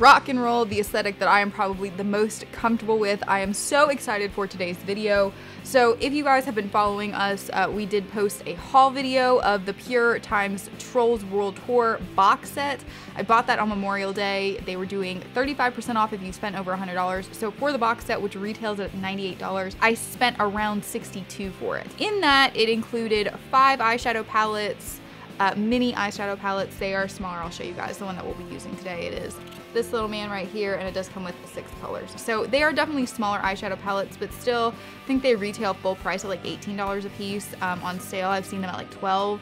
rock and roll, the aesthetic that I am probably the most comfortable with. I am so excited for today's video. So if you guys have been following us, uh, we did post a haul video of the Pur times Trolls World Tour box set. I bought that on Memorial Day. They were doing 35% off if you spent over $100. So for the box set, which retails at $98, I spent around 62 for it. In that, it included five eyeshadow palettes, uh, mini eyeshadow palettes. They are smaller. I'll show you guys the one that we'll be using today. It is this little man right here and it does come with six colors. So they are definitely smaller eyeshadow palettes, but still I think they retail full price at like $18 a piece. Um, on sale, I've seen them at like 12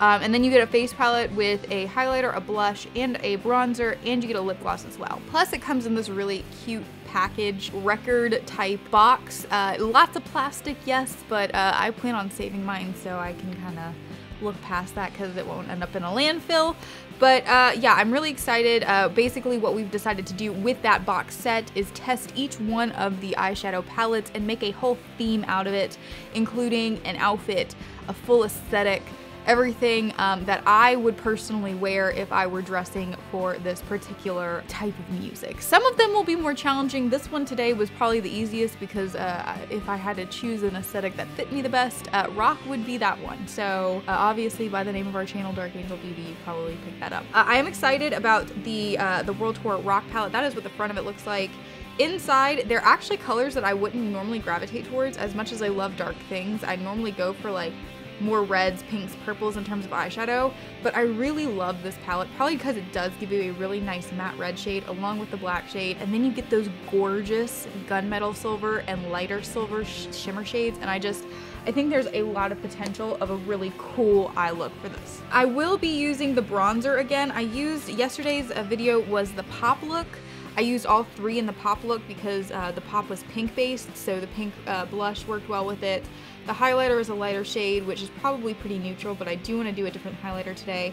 um, and then you get a face palette with a highlighter, a blush, and a bronzer, and you get a lip gloss as well. Plus it comes in this really cute package record type box. Uh, lots of plastic, yes, but uh, I plan on saving mine so I can kind of look past that because it won't end up in a landfill. But uh, yeah, I'm really excited. Uh, basically what we've decided to do with that box set is test each one of the eyeshadow palettes and make a whole theme out of it, including an outfit, a full aesthetic, everything um, that I would personally wear if I were dressing for this particular type of music. Some of them will be more challenging. This one today was probably the easiest because uh, if I had to choose an aesthetic that fit me the best, uh, rock would be that one. So uh, obviously by the name of our channel, Dark Angel Beauty, you probably picked that up. Uh, I am excited about the, uh, the World Tour rock palette. That is what the front of it looks like. Inside, they're actually colors that I wouldn't normally gravitate towards as much as I love dark things. I normally go for like more reds, pinks, purples in terms of eyeshadow, but I really love this palette, probably because it does give you a really nice matte red shade along with the black shade, and then you get those gorgeous gunmetal silver and lighter silver sh shimmer shades, and I just, I think there's a lot of potential of a really cool eye look for this. I will be using the bronzer again. I used, yesterday's uh, video was the pop look, I used all three in the pop look because uh, the pop was pink based, so the pink uh, blush worked well with it. The highlighter is a lighter shade, which is probably pretty neutral, but I do want to do a different highlighter today.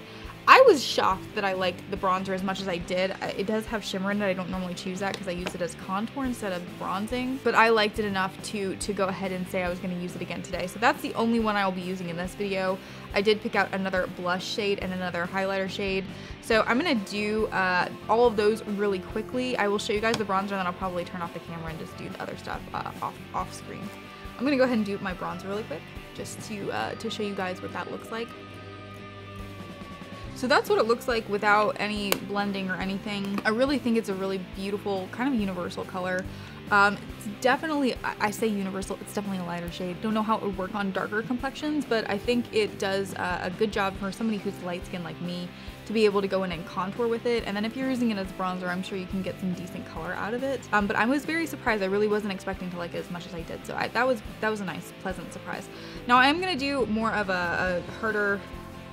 I was shocked that I liked the bronzer as much as I did. It does have shimmer in it. I don't normally choose that because I use it as contour instead of bronzing, but I liked it enough to, to go ahead and say I was going to use it again today. So that's the only one I will be using in this video. I did pick out another blush shade and another highlighter shade. So I'm going to do uh, all of those really quickly. I will show you guys the bronzer and then I'll probably turn off the camera and just do the other stuff uh, off, off screen. I'm going to go ahead and do my bronzer really quick just to, uh, to show you guys what that looks like. So that's what it looks like without any blending or anything. I really think it's a really beautiful, kind of universal color. Um, it's definitely, I say universal, it's definitely a lighter shade. Don't know how it would work on darker complexions, but I think it does uh, a good job for somebody who's light skinned like me to be able to go in and contour with it. And then if you're using it as bronzer, I'm sure you can get some decent color out of it. Um, but I was very surprised. I really wasn't expecting to like it as much as I did. So I, that was that was a nice, pleasant surprise. Now I am going to do more of a, a harder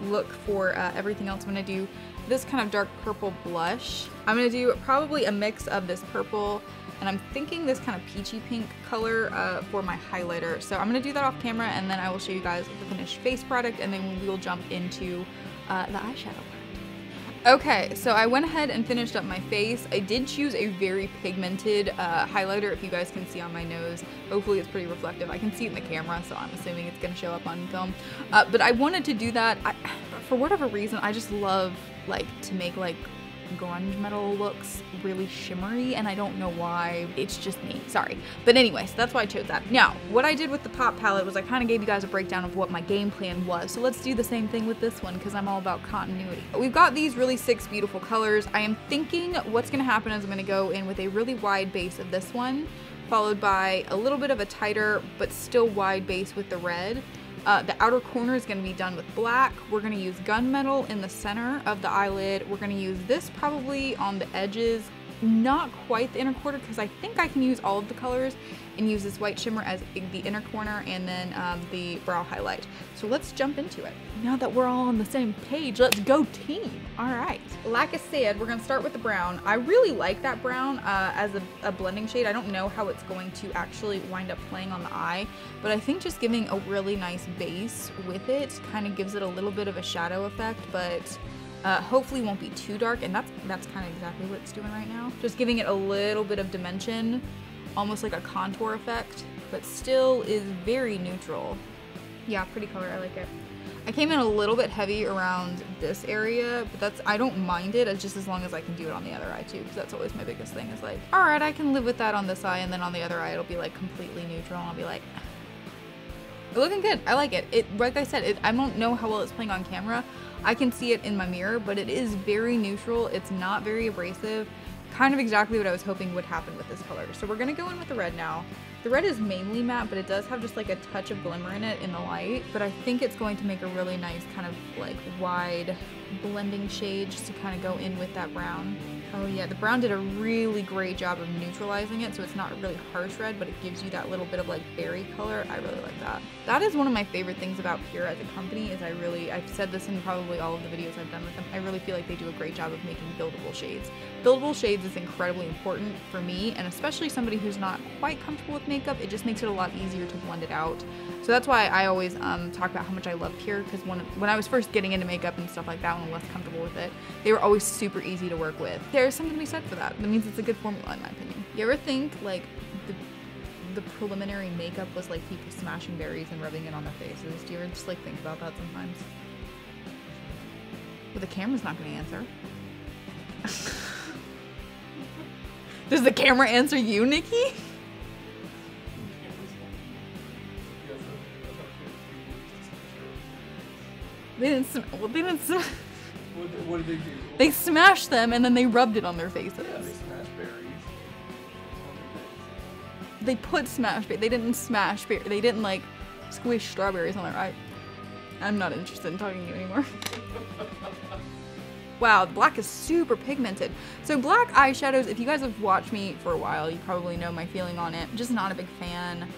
look for uh, everything else. I'm to do this kind of dark purple blush. I'm to do probably a mix of this purple and I'm thinking this kind of peachy pink color uh, for my highlighter. So I'm to do that off camera and then I will show you guys the finished face product and then we will jump into uh, the eyeshadow Okay, so I went ahead and finished up my face. I did choose a very pigmented uh, highlighter, if you guys can see on my nose. Hopefully it's pretty reflective. I can see it in the camera, so I'm assuming it's gonna show up on film. Uh, but I wanted to do that. I, for whatever reason, I just love like to make like grunge metal looks really shimmery and I don't know why. It's just me, sorry. But anyways, that's why I chose that. Now, what I did with the pop palette was I kind of gave you guys a breakdown of what my game plan was. So let's do the same thing with this one because I'm all about continuity. We've got these really six beautiful colors. I am thinking what's gonna happen is I'm gonna go in with a really wide base of this one followed by a little bit of a tighter but still wide base with the red uh, the outer corner is going to be done with black. We're going to use gunmetal in the center of the eyelid. We're going to use this probably on the edges not quite the inner quarter because I think I can use all of the colors and use this white shimmer as the inner corner and then um, the brow highlight. So let's jump into it. Now that we're all on the same page, let's go team. All right. Like I said, we're gonna start with the brown. I really like that brown uh, as a, a blending shade. I don't know how it's going to actually wind up playing on the eye, but I think just giving a really nice base with it kind of gives it a little bit of a shadow effect, but uh, hopefully won't be too dark, and that's that's kind of exactly what it's doing right now. Just giving it a little bit of dimension, almost like a contour effect, but still is very neutral. Yeah, pretty color, I like it. I came in a little bit heavy around this area, but that's, I don't mind it, just as long as I can do it on the other eye too, because that's always my biggest thing is like, all right, I can live with that on this eye, and then on the other eye it'll be like completely neutral, and I'll be like, looking good. I like it. It, like I said, it, I don't know how well it's playing on camera. I can see it in my mirror, but it is very neutral. It's not very abrasive. Kind of exactly what I was hoping would happen with this color. So we're gonna go in with the red now. The red is mainly matte, but it does have just like a touch of glimmer in it in the light. But I think it's going to make a really nice kind of like wide blending shade just to kind of go in with that brown. Oh yeah, the brown did a really great job of neutralizing it, so it's not really harsh red, but it gives you that little bit of like berry color. I really like that. That is one of my favorite things about Pur as a company is I really, I've said this in probably all of the videos I've done with them, I really feel like they do a great job of making buildable shades. Buildable shades is incredibly important for me, and especially somebody who's not quite comfortable with makeup, it just makes it a lot easier to blend it out. So that's why I always um, talk about how much I love Pur, because when, when I was first getting into makeup and stuff like that, was less comfortable with it, they were always super easy to work with. There there's something to be said for that. That means it's a good formula in my opinion. You ever think like the the preliminary makeup was like people smashing berries and rubbing it on their faces? Do you ever just like think about that sometimes? But the camera's not gonna answer. Does the camera answer you, Nikki? They didn't. Well, they didn't. What, what did they do? they smashed them and then they rubbed it on their faces. Yeah, they smashed berries. They put smash berry. They didn't smash berry. They didn't like squish strawberries on their eye. I'm not interested in talking to you anymore. wow, the black is super pigmented. So black eyeshadows, if you guys have watched me for a while, you probably know my feeling on it. Just not a big fan.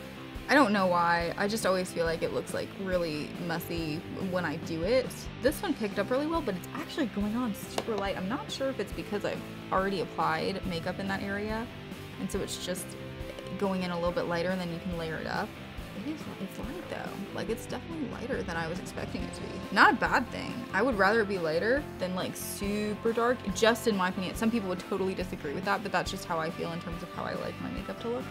I don't know why. I just always feel like it looks like really messy when I do it. This one picked up really well, but it's actually going on super light. I'm not sure if it's because I've already applied makeup in that area, and so it's just going in a little bit lighter and then you can layer it up. It is it's light though. Like it's definitely lighter than I was expecting it to be. Not a bad thing. I would rather it be lighter than like super dark, just in my opinion. Some people would totally disagree with that, but that's just how I feel in terms of how I like my makeup to look.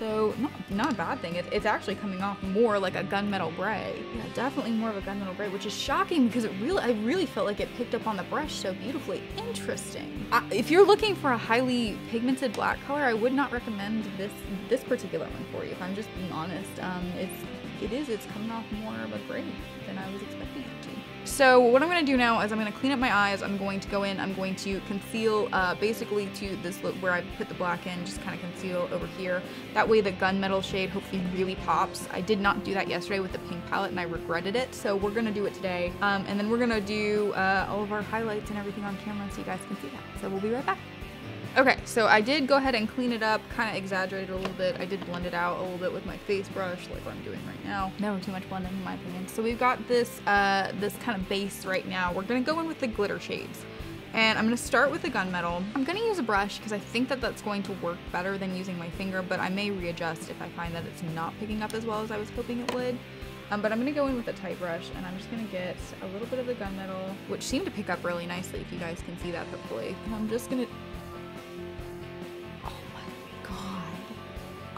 So not, not a bad thing. It, it's actually coming off more like a gunmetal gray. Yeah, definitely more of a gunmetal gray, which is shocking because it really, I really felt like it picked up on the brush so beautifully. Interesting. I, if you're looking for a highly pigmented black color, I would not recommend this this particular one for you. If I'm just being honest, um, it's it is. It's coming off more of a gray than I was expecting. So what I'm to do now is I'm to clean up my eyes. I'm going to go in. I'm going to conceal uh, basically to this look where I put the black in, just kind of conceal over here. That way the gunmetal shade hopefully really pops. I did not do that yesterday with the pink palette and I regretted it. So we're to do it today. Um, and then we're to do uh, all of our highlights and everything on camera so you guys can see that. So we'll be right back. Okay, so I did go ahead and clean it up, kind of exaggerated a little bit. I did blend it out a little bit with my face brush, like what I'm doing right now. Never too much blending in my opinion. So we've got this, uh, this kind of base right now. We're gonna go in with the glitter shades. And I'm gonna start with the gunmetal. I'm gonna use a brush because I think that that's going to work better than using my finger, but I may readjust if I find that it's not picking up as well as I was hoping it would. Um, but I'm gonna go in with a tight brush and I'm just gonna get a little bit of the gunmetal, which seemed to pick up really nicely if you guys can see that hopefully. And I'm just gonna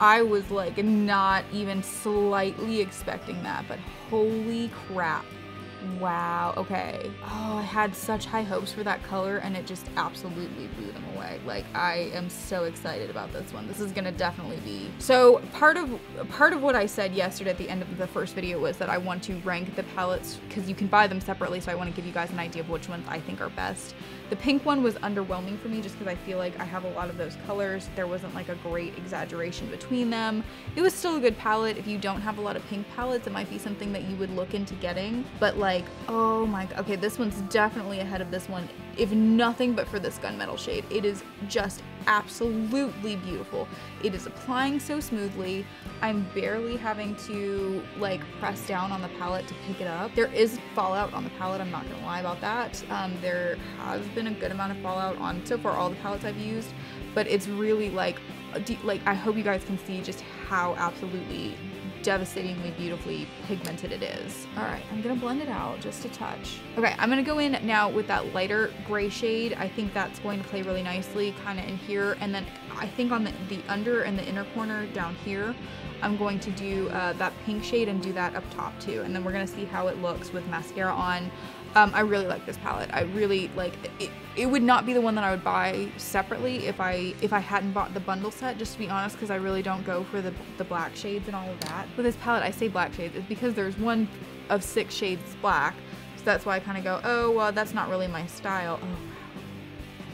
I was like not even slightly expecting that, but holy crap. Wow, okay. Oh, I had such high hopes for that color and it just absolutely blew them away. Like I am so excited about this one. This is gonna definitely be. So part of part of what I said yesterday at the end of the first video was that I want to rank the palettes because you can buy them separately. So I want to give you guys an idea of which ones I think are best. The pink one was underwhelming for me just because I feel like I have a lot of those colors. There wasn't like a great exaggeration between them. It was still a good palette. If you don't have a lot of pink palettes, it might be something that you would look into getting. But like, oh my god. Okay, this one's definitely ahead of this one. If nothing but for this gunmetal shade. It is just absolutely beautiful. It is applying so smoothly. I'm barely having to like press down on the palette to pick it up. There is fallout on the palette, I'm not gonna lie about that. Um, there has been a good amount of fallout on so far all the palettes I've used, but it's really like, like I hope you guys can see just how absolutely devastatingly beautifully pigmented it is. All right, I'm gonna blend it out just a touch. Okay, I'm gonna go in now with that lighter gray shade. I think that's going to play really nicely kind of in here. And then I think on the, the under and the inner corner down here, I'm going to do uh, that pink shade and do that up top too. And then we're gonna see how it looks with mascara on. Um, I really like this palette. I really like it. It would not be the one that I would buy separately if I if I hadn't bought the bundle set, just to be honest, because I really don't go for the, the black shades and all of that. With this palette, I say black shades. It's because there's one of six shades black. So that's why I kind of go, oh, well, that's not really my style. Oh,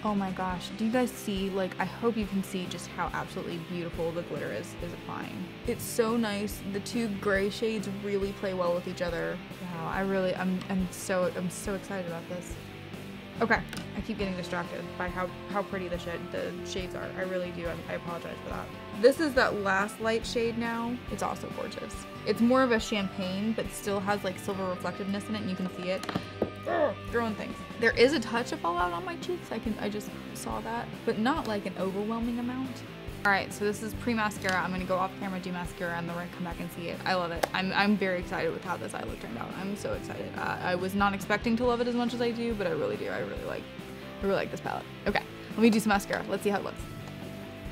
Oh my gosh, do you guys see, like, I hope you can see just how absolutely beautiful the glitter is, is applying. It's so nice. The two gray shades really play well with each other. Wow, I really, I'm, I'm so, I'm so excited about this. Okay, I keep getting distracted by how, how pretty the, shed, the shades are. I really do, I, I apologize for that. This is that last light shade now. It's also gorgeous. It's more of a champagne, but still has like silver reflectiveness in it and you can see it throwing things. There is a touch of fallout on my cheeks. I can I just saw that, but not like an overwhelming amount. All right, so this is pre-mascara. I'm gonna go off camera, do mascara, and then we're gonna come back and see it. I love it. I'm, I'm very excited with how this eye look turned out. I'm so excited. Uh, I was not expecting to love it as much as I do, but I really do. I really like, I really like this palette. Okay, let me do some mascara. Let's see how it looks.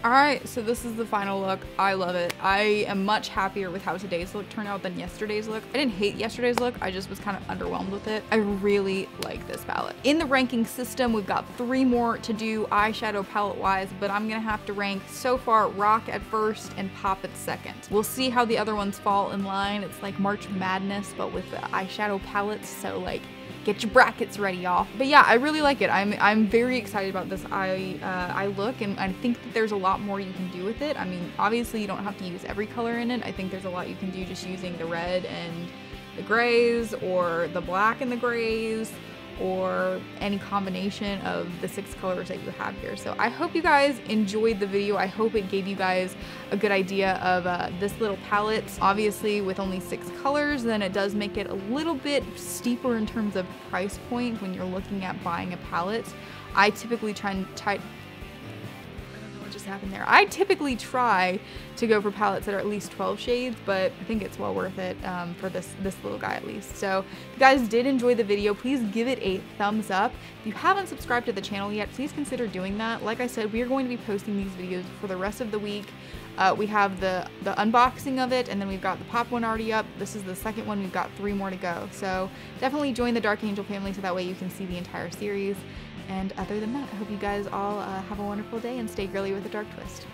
Alright, so this is the final look. I love it. I am much happier with how today's look turned out than yesterday's look. I didn't hate yesterday's look, I just was kind of underwhelmed with it. I really like this palette. In the ranking system, we've got three more to do eyeshadow palette wise, but I'm gonna have to rank so far Rock at first and Pop at second. We'll see how the other ones fall in line. It's like March Madness, but with the eyeshadow palettes, so like get your brackets ready y'all. But yeah i really like it. I'm i'm very excited about this I uh, eye look and i think that there's a lot more you can do with it. I mean obviously you don't have to use every color in it. I think there's a lot you can do just using the red and the grays or the black and the grays or any combination of the six colors that you have here. So I hope you guys enjoyed the video. I hope it gave you guys a good idea of uh, this little palette. Obviously with only six colors, then it does make it a little bit steeper in terms of price point when you're looking at buying a palette. I typically try and type just happened there. I typically try to go for palettes that are at least 12 shades, but I think it's well worth it um, for this, this little guy at least. So if you guys did enjoy the video, please give it a thumbs up. If you haven't subscribed to the channel yet, please consider doing that. Like I said, we are going to be posting these videos for the rest of the week. Uh, we have the, the unboxing of it, and then we've got the pop one already up. This is the second one. We've got three more to go. So definitely join the Dark Angel family so that way you can see the entire series. And other than that, I hope you guys all uh, have a wonderful day and stay girly with a dark twist.